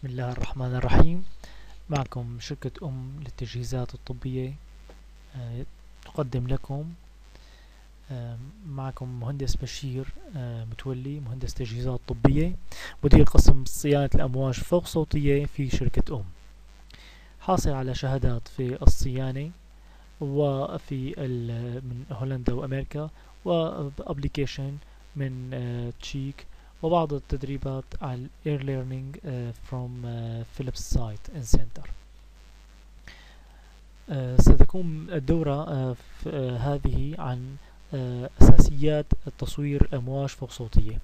بسم الله الرحمن الرحيم. معكم شركة أم للتجهيزات الطبية. آه، تقدم لكم آه، معكم مهندس بشير آه، متولي مهندس تجهيزات طبية. مدير قسم صيانة الأمواج فوق صوتية في شركة أم. حاصل على شهادات في الصيانة وفي من هولندا وأمريكا وأبليكيشن من تشيك وبعض التدريبات على Air Learning uh, from uh, Philips Site in Center. uh, ستكون الدورة هذه عن أساسيات التصوير أمواج فوق صوتية.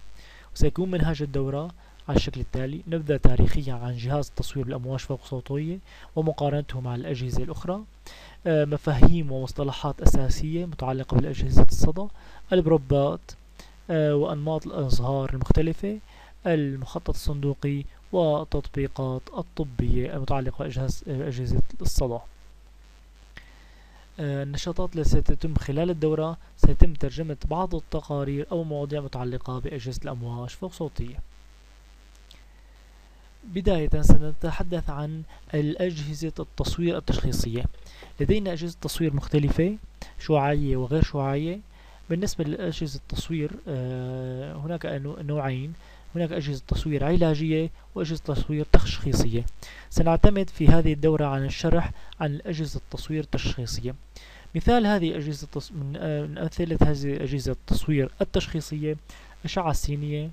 وسيكون منهج الدورة على الشكل التالي. نبدأ تاريخيا عن جهاز التصوير بالأمواج فوق صوتية ومقارنته مع الأجهزة الأخرى. مفاهيم ومصطلحات أساسية متعلقة بالأجهزة الصدى. البروبات آه، وأنماط الأزهار المختلفة المخطط الصندوقي والتطبيقات الطبية المتعلقة بأجهزة الصدى آه، النشاطات التي ستتم خلال الدورة سيتم ترجمة بعض التقارير أو مواضيع متعلقة بأجهزة الأمواج فوق صوتية. بداية سنتحدث عن الأجهزة التصوير التشخيصية. لدينا أجهزة تصوير مختلفة شعاعية وغير شعاعية بالنسبة لأجهزة التصوير آه، هناك نوعين. هناك أجهزة تصوير علاجية وأجهزة تصوير تشخيصية. سنعتمد في هذه الدورة عن الشرح عن أجهزة التصوير التشخيصية مثال هذه أجهزة من آه، أمثلة هذه أجهزة التصوير التشخيصية أشعة سينية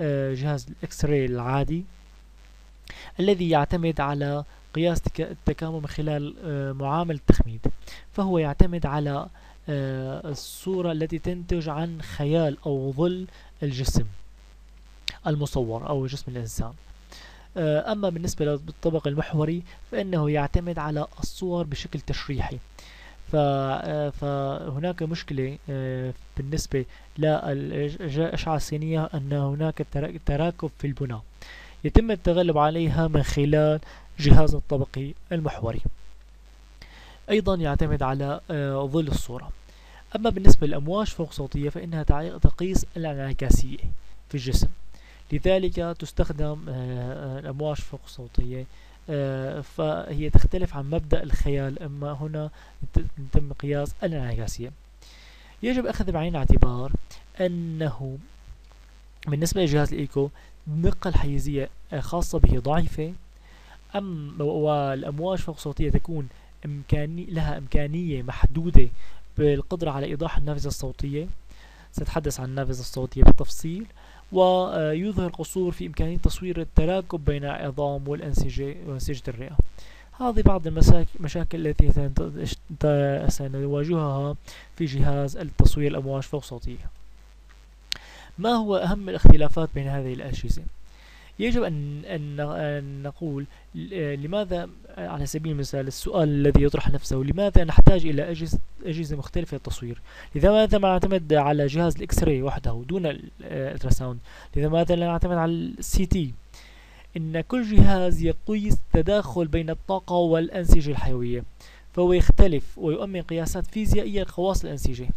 آه، جهاز الإكس راي العادي الذي يعتمد على قياس التكامل من خلال معامل التخميد. فهو يعتمد على الصورة التي تنتج عن خيال أو ظل الجسم المصور أو جسم الإنسان. آه، أما بالنسبة للطبق المحوري فإنه يعتمد على الصور بشكل تشريحي. آه، فهناك مشكلة بالنسبة للأشعة السينية أن هناك تراكب في البناء. يتم التغلب عليها من خلال جهاز الطبقي المحوري. أيضا يعتمد على آه، ظل الصورة. أما بالنسبة للأمواج فوق صوتية فإنها تقيس الانعكاسية في الجسم. لذلك تستخدم آه، آه، الأمواج فوق صوتية فهي تختلف عن مبدأ الخيال أما هنا يتم قياس الانعكاسية. يجب أخذ بعين الاعتبار أنه بالنسبة لجهاز الإيكو الدقة الحيزية خاصة به ضعيفة أم والأمواج فوق صوتية تكون إمكاني لها إمكانية محدودة بالقدرة على إيضاح النافذة الصوتية. سأتحدث عن النافذة الصوتية بالتفصيل. ويظهر قصور في إمكانية تصوير التراكب بين العظام والأنسجة وأنسجة الرئة. هذه بعض المشاكل التي سنواجهها في جهاز التصوير الأمواج فوق صوتية. ما هو أهم الاختلافات بين هذه الأجهزة؟ يجب أن, أن نقول لماذا على سبيل المثال السؤال الذي يطرح نفسه لماذا نحتاج إلى أجهزة, أجهزة مختلفة للتصوير؟ لماذا ما نعتمد على جهاز ال X-ray وحده دون ال ultrasound؟ لماذا لا نعتمد على ال CT؟ إن كل جهاز يقيس تداخل بين الطاقة والأنسجة الحيوية فهو يختلف ويؤمن قياسات فيزيائية لخواص الأنسجة.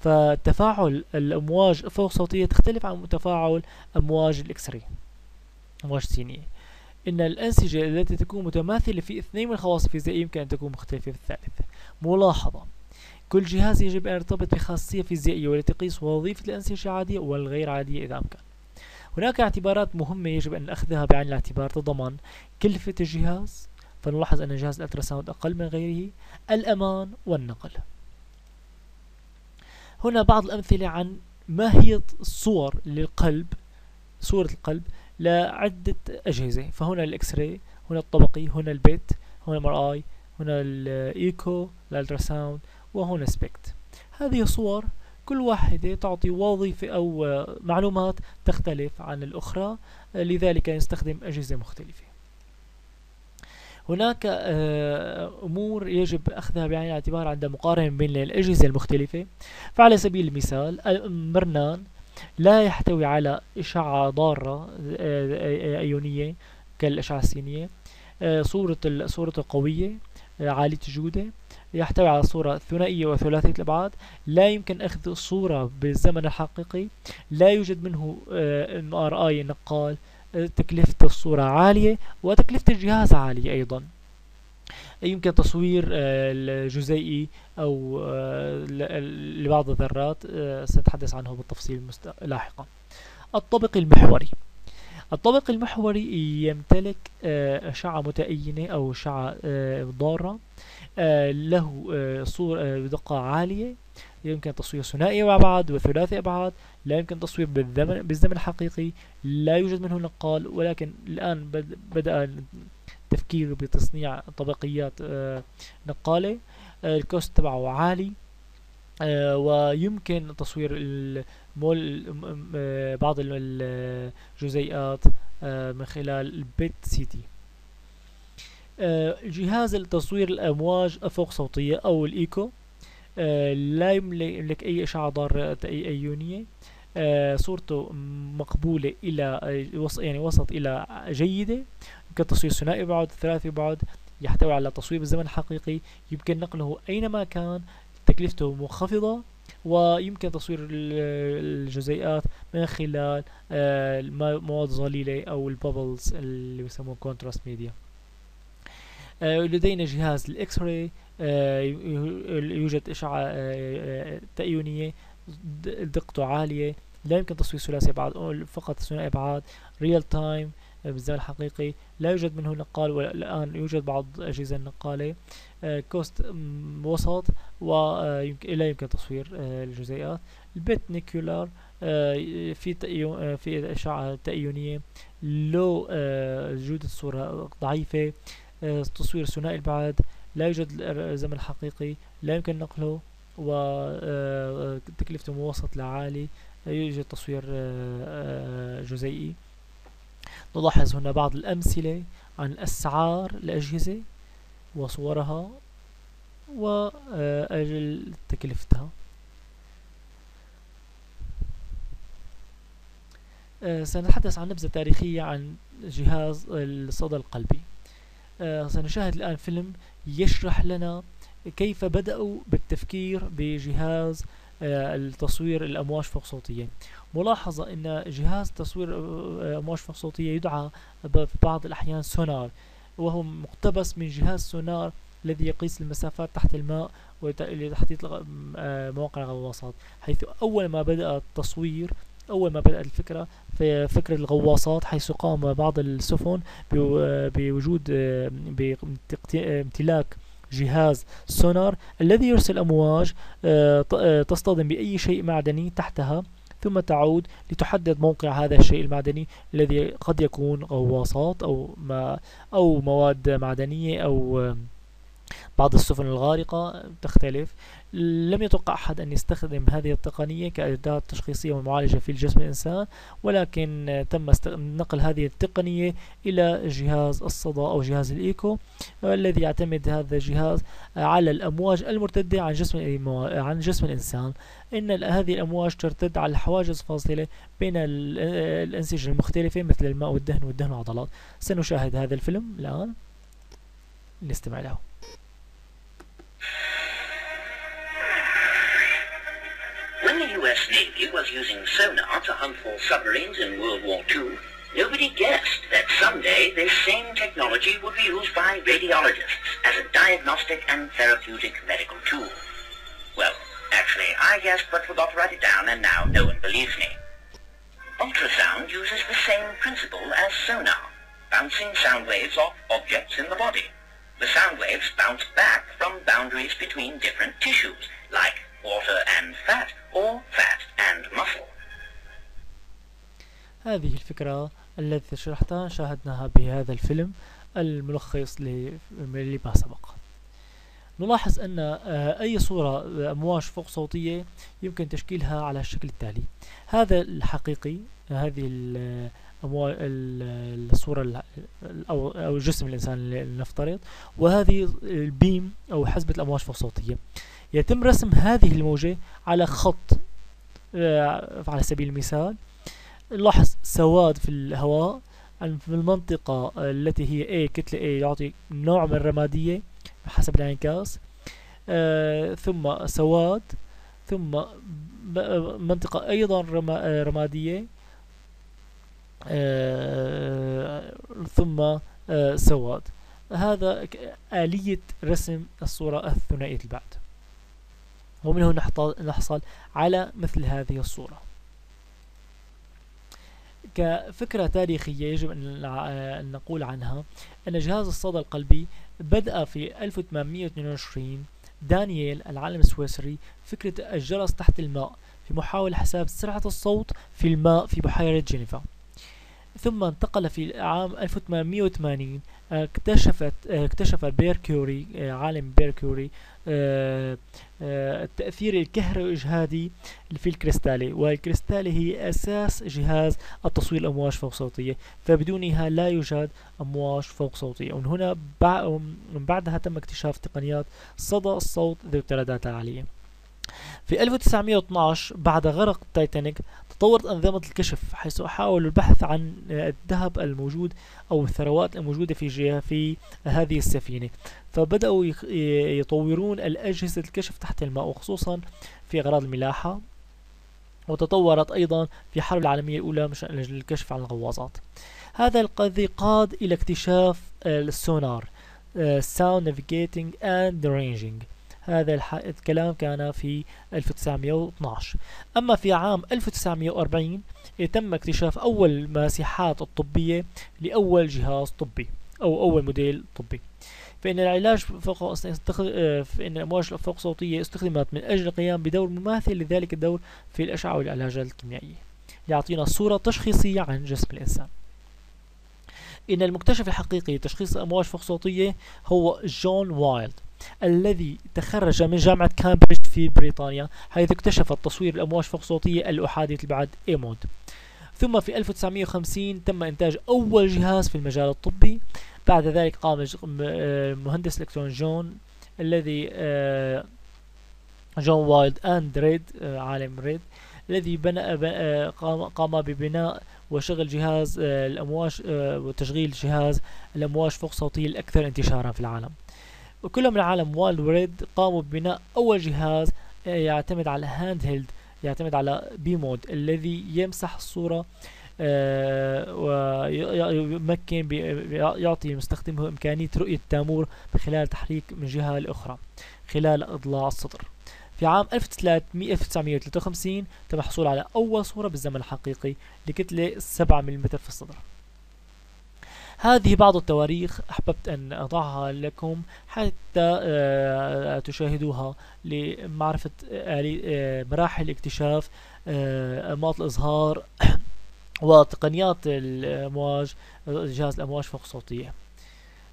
فتفاعل الأمواج فوق صوتية تختلف عن تفاعل أمواج الإكس سينية إن الأنسجة التي تكون متماثلة في اثنين من الخواص الفيزيائية يمكن أن تكون مختلفة في الثالثة ملاحظة. كل جهاز يجب أن يرتبط بخاصية فيزيائية والتي تقيس وظيفة الأنسجة العادية والغير عادية إذا أمكن. هناك اعتبارات مهمة يجب أن نأخذها بعين الاعتبار تضمن كلفة الجهاز فنلاحظ أن جهاز ال ultrasound أقل من غيره الأمان والنقل. هنا بعض الأمثلة عن ماهية الصور للقلب صورة القلب. لعدة أجهزة. فهنا ال X-ray هنا الطبقي هنا ال PET هنا ال MRI هنا ال echo ال ultrasound وهنا SPECT هذه صور كل واحدة تعطي وظيفة أو معلومات تختلف عن الأخرى لذلك نستخدم أجهزة مختلفة. هناك آه، أمور يجب أخذها بعين الاعتبار عند مقارنة بين الأجهزة المختلفة. فعلى سبيل المثال المرنان لا يحتوي على إشعة ضارة آه، أيونية كالأشعة السينية آه، صورة صورة قوية عالية الجودة يحتوي على صورة ثنائية وثلاثية الأبعاد. لا يمكن أخذ الصورة بالزمن الحقيقي. لا يوجد منه آر آي نقال تكلفة الصورة عالية وتكلفة الجهاز عالية أيضا. يمكن تصوير الجزيئي أو لبعض الذرات سنتحدث عنه بالتفصيل لاحقا. الطابق المحوري. الطابق المحوري يمتلك أشعة متأينة أو أشعة ضارة له صورة بدقة عالية. يمكن تصوير ثنائي أبعاد وثلاثي أبعاد لا يمكن تصوير بالزمن, بالزمن الحقيقي. لا يوجد منه نقال. ولكن الآن بدأ التفكير بتصنيع طبقيات آه، نقالة. آه، الكوست تبعه عالي آه، ويمكن تصوير المول بعض الجزيئات من خلال البيت سيتي. جهاز لتصوير الأمواج الفوق صوتية أو الإيكو. لا يملك أي إشعاع ضارة أيونية صورته مقبولة إلى يعني وسط إلى جيدة. يمكن تصوير ثنائي بعد ثلاثي بعد يحتوي على تصوير بالزمن الحقيقي يمكن نقله أينما كان تكلفته منخفضة ويمكن تصوير الجزيئات من خلال المواد الظليلة أو ال bubbles اللي بيسموه contrast media لدينا جهاز ال X-ray يوجد أشعة آه، تأيونية دقته عالية. لا يمكن تصوير ثلاثي ابعاد فقط ثنائي ابعاد real time بالزمن الحقيقي لا يوجد منه نقال والآن يوجد بعض الأجهزة النقالة cost وسط ولا يمكن تصوير آه، الجزيئات. البيت نيكولار آه، في آه، في إشعة تأيونية. لو جودة الصورة ضعيفة تصوير ثنائي البعد لا يوجد الزمن الحقيقي لا يمكن نقله وتكلفته متوسط لعالي يوجد تصوير جزيئي. نلاحظ هنا بعض الأمثلة عن أسعار الأجهزة وصورها وأجل تكلفتها آه، سنتحدث عن نبذة تاريخية عن جهاز الصدى القلبي. آه، سنشاهد الآن فيلم يشرح لنا كيف بدأوا بالتفكير بجهاز التصوير الأمواج فوق صوتية ملاحظة أن جهاز تصوير آه، أمواج فوق صوتية يدعى في بعض الأحيان سونار وهو مقتبس من جهاز سونار الذي يقيس المسافات تحت الماء لتحديد آه، مواقع الغواصات حيث أول ما بدأ التصوير أول ما بدأت الفكرة في فكرة الغواصات حيث قام بعض السفن بوجود بامتلاك جهاز سونار الذي يرسل أمواج آه، آه، تصطدم بأي شيء معدني تحتها ثم تعود لتحدد موقع هذا الشيء المعدني الذي قد يكون غواصات أو ما أو مواد معدنية أو بعض السفن الغارقة تختلف. لم يتوقع أحد أن يستخدم هذه التقنية كأداة تشخيصية ومعالجة في جسم الإنسان ولكن تم نقل هذه التقنية إلى جهاز الصدى أو جهاز الإيكو الذي يعتمد هذا الجهاز على الأمواج المرتدة عن جسم عن جسم الإنسان. إن هذه الأمواج ترتد على حواجز فاصلة بين الأنسجة المختلفة مثل الماء والدهن والدهن والعضلات. سنشاهد هذا الفيلم الآن. نستمع له. When the U.S. Navy was using sonar to hunt for submarines in World War II, nobody guessed that someday this same technology would be used by radiologists as a diagnostic and therapeutic medical tool. Well, actually, I guessed but forgot to write it down, and now no one believes me. Ultrasound uses the same principle as sonar, bouncing sound waves off objects in the body. The sound waves bounce back from boundaries between different tissues, like water and fat, or fat and muscle. هذه الفكرة التي شرحتها شاهدناها بهذا الفيلم الملخص لما سبق نلاحظ أن آه، أي صورة أمواج فوق صوتية يمكن تشكيلها على الشكل التالي هذا الحقيقي هذه الصورة أو جسم الإنسان لنفترض وهذه البيم أو حزبة الأمواج فوق صوتية يتم رسم هذه الموجة على خط آه، على سبيل المثال. لاحظ سواد في الهواء في المنطقة التي هي A كتلة A يعطي نوع من الرمادية حسب الانعكاس. آه ثم سواد ثم منطقة أيضا رمادية. ثم سواد. هذا آلية رسم الصورة الثنائية البعد ومنه نحصل على مثل هذه الصورة. كفكرة تاريخية يجب أن نقول عنها أن جهاز الصدى القلبي بدأ في 1822 دانييل العالم السويسري فكرة الجرس تحت الماء في محاولة حساب سرعة الصوت في الماء في بحيرة جينيفا ثم انتقل في عام 1880 اكتشفت اكتشف بيركوري عالم بيركوري التأثير الكهروإجهادي في الكريستالي والكريستالي هي أساس جهاز التصوير الأمواج فوق صوتية فبدونها لا يوجد أمواج فوق صوتية. ومن هنا من بعدها تم اكتشاف تقنيات صدى الصوت ذو الترددات العالية. في 1912 بعد غرق التايتانيك تطورت أنظمة الكشف حيث حاولوا البحث عن الذهب الموجود أو الثروات الموجودة في في هذه السفينة. فبدأوا يطورون الأجهزة الكشف تحت الماء وخصوصا في أغراض الملاحة. وتطورت أيضا في الحرب العالمية الأولى مشان الكشف عن الغواصات. هذا الذي قاد إلى اكتشاف السونار Sound Navigating and Ranging هذا الكلام كان في 1912 أما في عام 1940 يتم اكتشاف أول ماسحات الطبية لأول جهاز طبي أو أول موديل طبي. فإن العلاج فوق فإن الأمواج الفوق صوتية استخدمت من أجل القيام بدور مماثل لذلك الدور في الأشعة والعلاجات الكيميائية. ليعطينا صورة تشخيصية عن جسم الإنسان. إن المكتشف الحقيقي لتشخيص الأمواج فوق صوتية هو جون وايلد. الذي تخرج من جامعة كامبريدج في بريطانيا حيث اكتشف تصوير الأمواج فوق صوتية الأحادية البعد A-mode ثم في 1950 تم إنتاج أول جهاز في المجال الطبي. بعد ذلك قام مهندس الإلكترون جون الذي آه، جون وايلد and ريد آه، عالم ريد الذي بنى آه، قام ببناء وشغل جهاز الأمواج وتشغيل جهاز الأمواج فوق صوتية الأكثر انتشارا في العالم. وكلهم من عالم وايلد وريد قاموا ببناء أول جهاز يعتمد على hand held يعتمد على B mode الذي يمسح الصورة آه ويمكن يعطي مستخدمه إمكانية رؤية التامور من خلال تحريك من جهة لأخرى خلال إضلاع الصدر. في عام 1953 تم الحصول على أول صورة بالزمن الحقيقي لكتلة 7 ملم في الصدر. هذه بعض التواريخ أحببت أن أضعها لكم حتى آه، تشاهدوها لمعرفة آه، مراحل اكتشاف آه، أنماط الإظهار وتقنيات الأمواج جهاز الأمواج فوق صوتية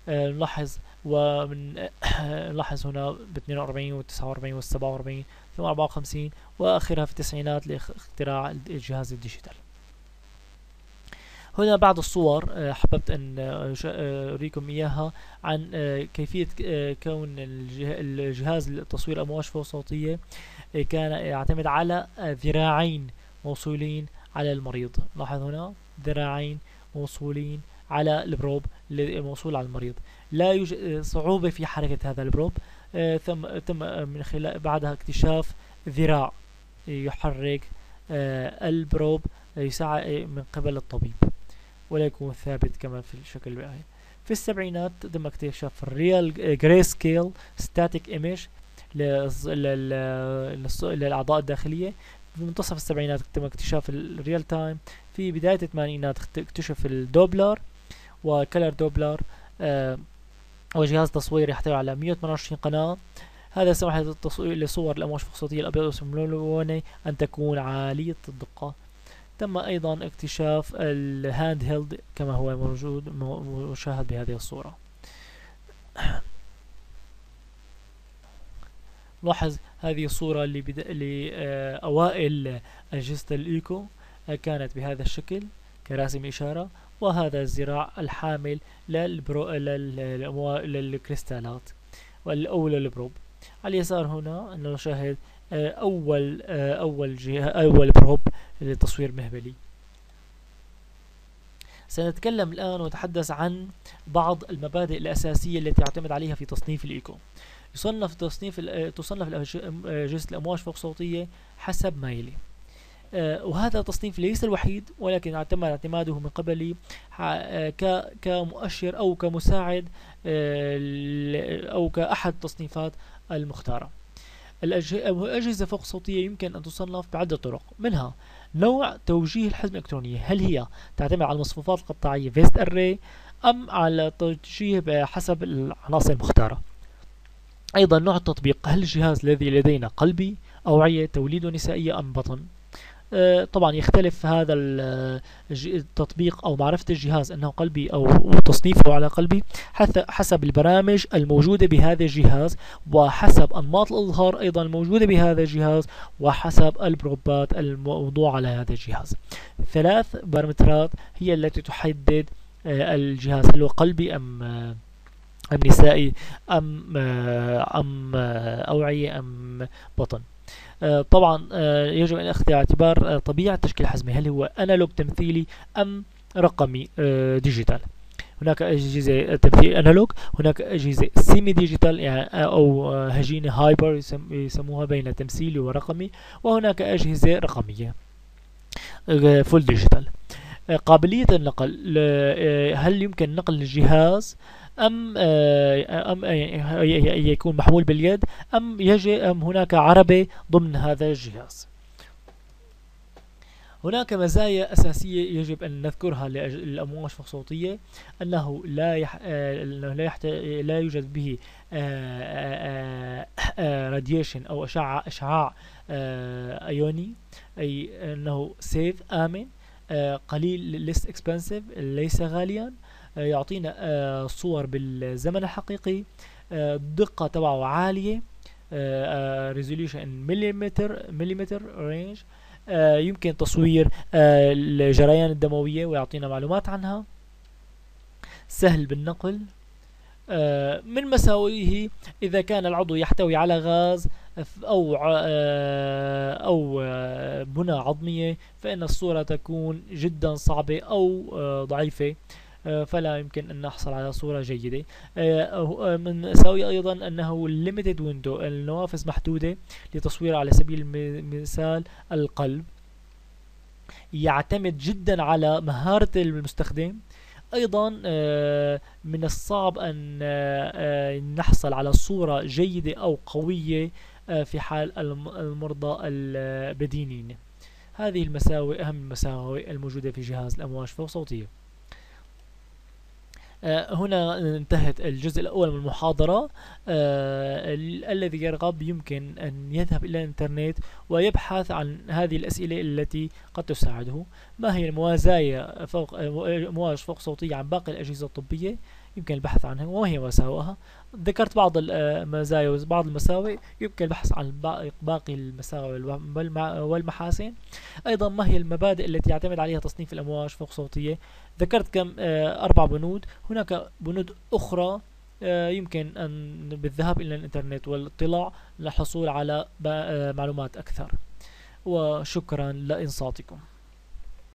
نلاحظ ومن نلاحظ هنا ب 42 و 49 و 47 ثم 54 وآخرها في التسعينات لاختراع الجهاز الديجيتال. هنا بعض الصور آه، حببت أن آه، آه، أريكم إياها عن كيفية كون الجهاز لتصوير الأمواج فوق صوتية كان يعتمد على ذراعين موصولين على المريض. لاحظ هنا ذراعين موصولين على ال probe الموصول على المريض. لا يوجد صعوبة في حركة هذا ال probe ثم تم من خلال بعدها اكتشاف ذراع يحرك ال probe يساعد من قبل الطبيب. ولا يكون ثابت كما في الشكل الباقي في السبعينات تم اكتشاف ال real gray scale static image للأعضاء الداخلية. في منتصف السبعينات تم اكتشاف ال real time في بداية الثمانينات اكتشف ال Doppler و color Doppler آه وجهاز تصوير يحتوي على 128 قناة. هذا سمح لصور الأمواج الصوتية الأبيض والأسود أن تكون عالية الدقة. تم أيضا اكتشاف ال hand held كما هو موجود مشاهد بهذه الصورة. لاحظ هذه الصورة لأوائل أجهزة الإيكو كانت بهذا الشكل كراسم إشارة وهذا الذراع الحامل لل pro... للكريستالات أو لل probe على اليسار هنا نشاهد أول أول جهة أول probe لتصوير مهبلي. سنتكلم الآن ونتحدث عن بعض المبادئ الأساسية التي يعتمد عليها في تصنيف الإيكو. يصنف تصنيف تصنف أجهزة الأمواج فوق صوتية حسب ما يلي. آه، وهذا التصنيف ليس الوحيد ولكن يعتمد اعتماده من قبل آه، كمؤشر أو كمساعد أو كأحد التصنيفات المختارة. الأجهزة فوق صوتية يمكن أن تصنف بعدة طرق. منها نوع توجيه الحزمة الإلكترونية هل هي تعتمد على المصفوفات القطاعية فيست أري أم على توجيه بحسب العناصر المختارة؟ أيضا نوع التطبيق. هل الجهاز الذي لدينا قلبي أوعية توليد نسائية أم بطن؟ طبعا يختلف هذا التطبيق أو معرفة الجهاز أنه قلبي أو تصنيفه على قلبي حسب البرامج الموجودة بهذا الجهاز وحسب أنماط الإظهار أيضا الموجودة بهذا الجهاز وحسب البروبات الموضوع على هذا الجهاز. ثلاث بارامترات هي التي تحدد آه، الجهاز هل هو قلبي آه، أم نسائي أم أم أوعية أم بطن. آه، طبعا آه، يجب أن أخذ اعتبار آه، طبيعة تشكيل الحزمة هل هو analog تمثيلي أم رقمي digital؟ هناك أجهزة تمثيل analog هناك أجهزة semi digital يعني أو هجينة hybrid يسموها بين تمثيلي ورقمي وهناك أجهزة رقمية full digital قابلية النقل هل يمكن نقل الجهاز أم آه، أم آه، يكون محمول باليد أم يجي أم هناك عربة ضمن هذا الجهاز. هناك مزايا أساسية يجب أن نذكرها للأمواج الصوتية. أنه لا يح... آه، لا, يحت... لا يوجد به radiation أو أشعة أشعاع أيوني. أي أنه safe آمن. قليل ليس expensive ليس غاليا. آه، يعطينا آه، صور بالزمن الحقيقي. الدقة آه، تبعه عالية. resolution millimeter millimeter range يمكن تصوير الجريان الدموية ويعطينا معلومات عنها. سهل بالنقل. من مساوئه إذا كان العضو يحتوي على غاز أو أو بنى عظمية فإن الصورة تكون جدا صعبة أو ضعيفة آه، فلا يمكن أن نحصل على صورة جيدة. آه، آه، من مساوي أيضا أنه limited window النوافذ محدودة لتصوير على سبيل المثال القلب. يعتمد جدا على مهارة المستخدم. أيضا من الصعب أن نحصل على صورة جيدة أو قوية في حال المرضى البدينين. هذه المساوئ أهم المساوئ الموجودة في جهاز الأمواج فوق صوتية. آه، هنا انتهت الجزء الأول من المحاضرة. آه، الذي يرغب يمكن أن يذهب إلى الإنترنت ويبحث عن هذه الأسئلة التي قد تساعده. ما هي المزايا فوق مواج فوق صوتية عن باقي الأجهزة الطبية؟ يمكن البحث عنها وما هي مساوئها. ذكرت بعض المزايا وبعض المساوئ يمكن البحث عن باقي المساوئ والمحاسن أيضا ما هي المبادئ التي يعتمد عليها تصنيف الأمواج فوق صوتية؟ ذكرت كم آه، أربع بنود. هناك بنود أخرى آه، يمكن أن بالذهاب إلى الإنترنت والاطلاع للحصول على آه، معلومات أكثر. وشكرا لإنصاتكم.